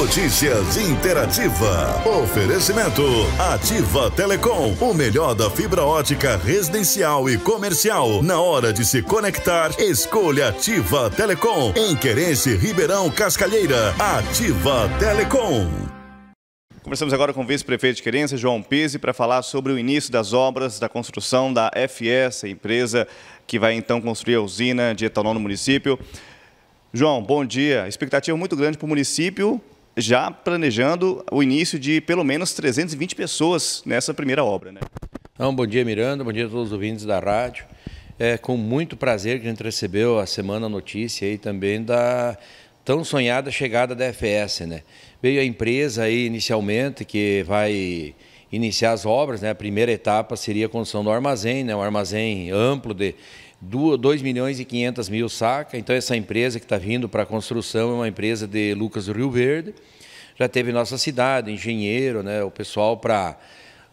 Notícias Interativa. Oferecimento Ativa Telecom. O melhor da fibra ótica residencial e comercial. Na hora de se conectar, escolha Ativa Telecom. Em Querência Ribeirão Cascalheira. Ativa Telecom. Conversamos agora com o vice-prefeito de Querência, João Pise, para falar sobre o início das obras da construção da FS, a empresa que vai então construir a usina de etanol no município. João, bom dia. Expectativa muito grande para o município, já planejando o início de pelo menos 320 pessoas nessa primeira obra, né? Então, bom dia, Miranda. Bom dia a todos os ouvintes da rádio. É com muito prazer que a gente recebeu a semana notícia aí também da tão sonhada chegada da FS, né? Veio a empresa aí inicialmente que vai iniciar as obras, né? A primeira etapa seria a construção do armazém, né? Um armazém amplo de 2 milhões e 500 mil saca. Então, essa empresa que está vindo para a construção é uma empresa de Lucas do Rio Verde. Já teve nossa cidade, engenheiro, né, o pessoal para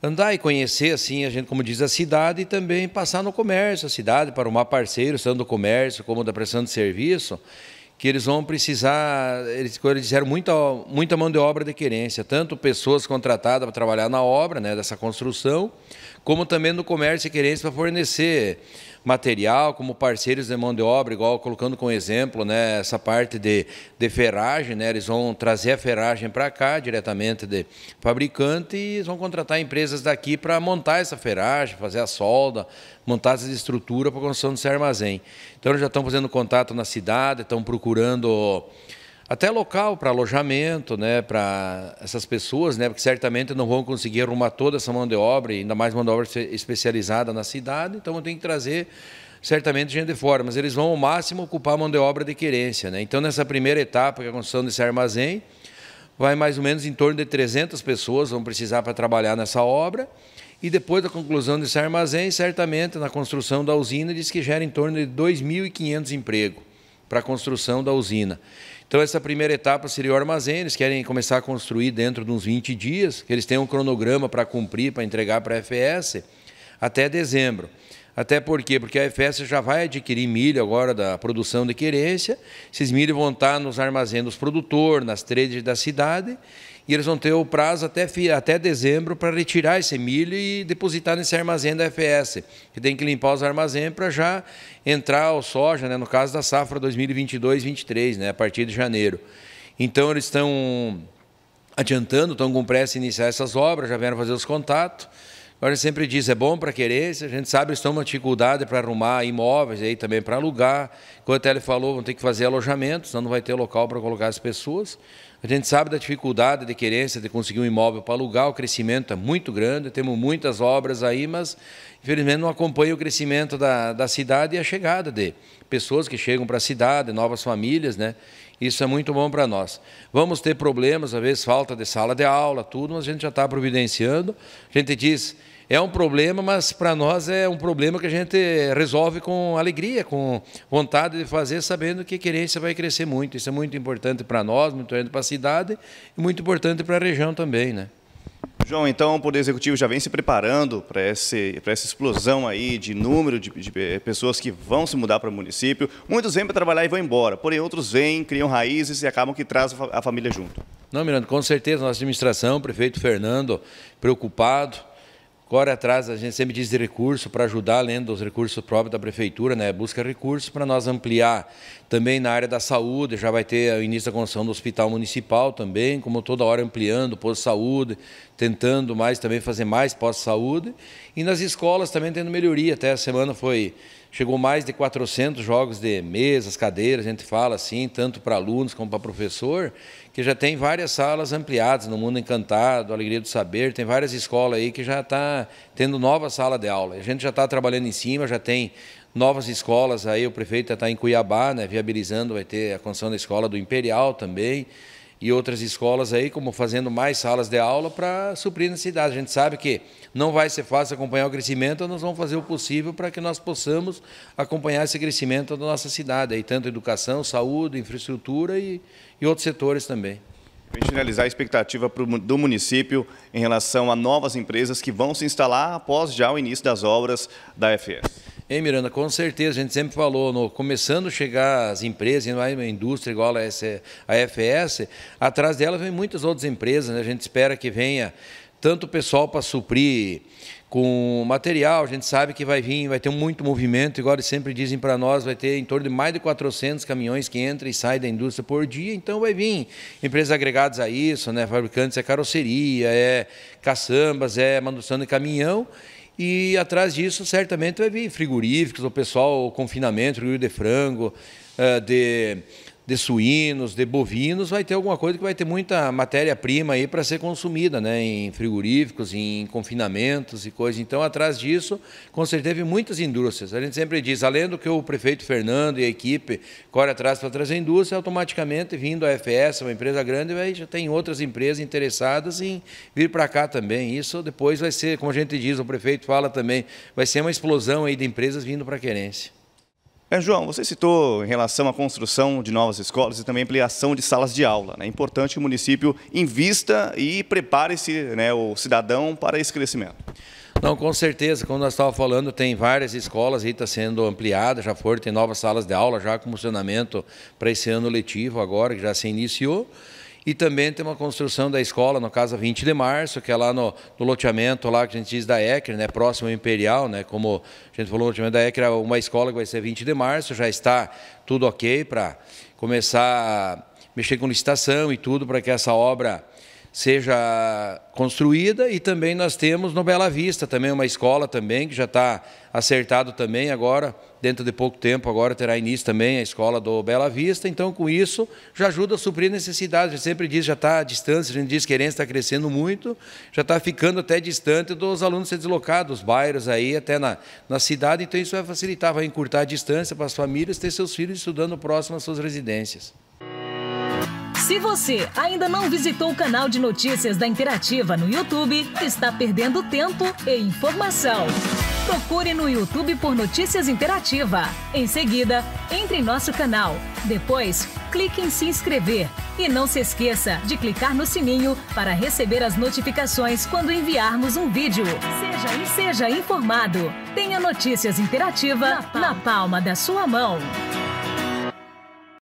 andar e conhecer, assim, a gente, como diz, a cidade e também passar no comércio, a cidade, para arrumar parceiros, tanto do comércio como da prestação de serviço, que eles vão precisar, eles, eles disseram, muita, muita mão de obra de querência, tanto pessoas contratadas para trabalhar na obra, né, dessa construção, como também no comércio e querência para fornecer material, como parceiros de mão de obra, igual colocando como exemplo, né, essa parte de, de ferragem, né, eles vão trazer a ferragem para cá diretamente de fabricante e vão contratar empresas daqui para montar essa ferragem, fazer a solda, montar essa estrutura para construção desse armazém. Então já estão fazendo contato na cidade, estão procurando até local para alojamento, né, para essas pessoas, né, porque certamente não vão conseguir arrumar toda essa mão de obra, ainda mais mão de obra especializada na cidade, então tem que trazer certamente gente de fora, mas eles vão ao máximo ocupar a mão de obra de querência, né? Então nessa primeira etapa, que é a construção desse armazém, vai mais ou menos em torno de 300 pessoas vão precisar para trabalhar nessa obra. E depois da conclusão desse armazém, certamente na construção da usina diz que gera em torno de 2.500 empregos para a construção da usina. Então, essa primeira etapa seria o armazém, eles querem começar a construir dentro de uns 20 dias, que eles têm um cronograma para cumprir, para entregar para a FS, até dezembro. Até por quê? Porque a FS já vai adquirir milho agora da produção de querência, esses milho vão estar nos armazéns dos produtores, nas trades da cidade, e eles vão ter o prazo até, até dezembro para retirar esse milho e depositar nesse armazém da FS, que tem que limpar os armazéns para já entrar o soja, né, no caso da safra 2022-23, né, a partir de janeiro. Então eles estão adiantando, estão com pressa iniciar essas obras, já vieram fazer os contatos. Agora sempre diz, é bom para querência, a gente sabe que estão uma dificuldade para arrumar imóveis aí também para alugar. Enquanto ele falou, vão ter que fazer alojamento, senão não vai ter local para colocar as pessoas. A gente sabe da dificuldade de querência de conseguir um imóvel para alugar, o crescimento é muito grande, temos muitas obras aí, mas infelizmente não acompanha o crescimento da, da cidade e a chegada de pessoas que chegam para a cidade, novas famílias, né? Isso é muito bom para nós. Vamos ter problemas, às vezes falta de sala de aula, tudo, mas a gente já está providenciando. A gente diz, é um problema, mas para nós é um problema que a gente resolve com alegria, com vontade de fazer, sabendo que a querência vai crescer muito. Isso é muito importante para nós, muito importante para a cidade e muito importante para a região também, né? João, então o Poder Executivo já vem se preparando para essa explosão aí de número de, de pessoas que vão se mudar para o município. Muitos vêm para trabalhar e vão embora, porém outros vêm, criam raízes e acabam que trazem a família junto. Não, Miranda, com certeza, nossa administração, o prefeito Fernando, preocupado, corre atrás, a gente sempre diz de recurso para ajudar, além dos recursos próprios da prefeitura, né? busca recursos para nós ampliar também na área da saúde, já vai ter o início da construção do hospital municipal também, como toda hora ampliando posto de saúde, tentando mais também fazer mais posto de saúde, e nas escolas também tendo melhoria, até a semana foi chegou mais de 400 jogos de mesas, cadeiras, a gente fala assim, tanto para alunos como para professor, que já tem várias salas ampliadas no Mundo Encantado, Alegria do Saber, tem várias escolas aí que já está tendo nova sala de aula. A gente já está trabalhando em cima, já tem novas escolas aí, o prefeito está em Cuiabá, né, viabilizando, vai ter a construção da escola do Imperial também, e outras escolas aí, como fazendo mais salas de aula para suprir a necessidade. A gente sabe que não vai ser fácil acompanhar o crescimento, nós vamos fazer o possível para que nós possamos acompanhar esse crescimento da nossa cidade, aí, tanto educação, saúde, infraestrutura e, e outros setores também. Para finalizar a expectativa do município em relação a novas empresas que vão se instalar após já o início das obras da FS. Ei, Miranda, com certeza, a gente sempre falou, no, começando a chegar as empresas, uma indústria igual a, essa, a FS, atrás dela vem muitas outras empresas, né? a gente espera que venha tanto pessoal para suprir com material, a gente sabe que vai vir, vai ter muito movimento, igual eles sempre dizem para nós, vai ter em torno de mais de 400 caminhões que entram e saem da indústria por dia, então vai vir empresas agregadas a isso, né, fabricantes, é carroceria, é caçambas, é manutenção de caminhão, e atrás disso, certamente, vai vir frigoríficos, o pessoal, o confinamento, frigorífico de frango, eh, de de suínos, de bovinos, vai ter alguma coisa que vai ter muita matéria-prima aí para ser consumida, né, em frigoríficos, em confinamentos e coisas. Então, atrás disso, com certeza, teve muitas indústrias. A gente sempre diz, além do que o prefeito Fernando e a equipe corre atrás para trazer indústria, automaticamente, vindo a FS, uma empresa grande, vai, já tem outras empresas interessadas em vir para cá também. Isso depois vai ser, como a gente diz, o prefeito fala também, vai ser uma explosão aí de empresas vindo para a querência. É, João, você citou em relação à construção de novas escolas e também ampliação de salas de aula. É né? importante que o município invista e prepare-se, né, o cidadão para esse crescimento. Não, com certeza. Como nós estávamos falando, tem várias escolas aí, está sendo ampliada, já foram, tem novas salas de aula já com funcionamento para esse ano letivo agora, que já se iniciou. E também tem uma construção da escola, no caso 20 de março, que é lá no, no loteamento lá que a gente diz da ECR, né, próximo ao Imperial, né, como a gente falou, no loteamento da ECR é uma escola que vai ser 20 de março, já está tudo ok para começar a mexer com licitação e tudo para que essa obra seja construída e também nós temos no Bela Vista também uma escola também que já está acertado também agora dentro de pouco tempo agora terá início também a escola do Bela Vista. Então com isso já ajuda a suprir necessidades. A gente sempre diz já está à distância a gente diz que a está crescendo muito já está ficando até distante dos alunos ser deslocados dos bairros aí até na, na cidade. Então isso vai facilitar vai encurtar a distância para as famílias ter seus filhos estudando próximo às suas residências se você ainda não visitou o canal de notícias da Interativa no YouTube, está perdendo tempo e informação. Procure no YouTube por Notícias Interativa. Em seguida, entre em nosso canal. Depois, clique em se inscrever. E não se esqueça de clicar no sininho para receber as notificações quando enviarmos um vídeo. Seja e seja informado. Tenha Notícias Interativa na palma da sua mão.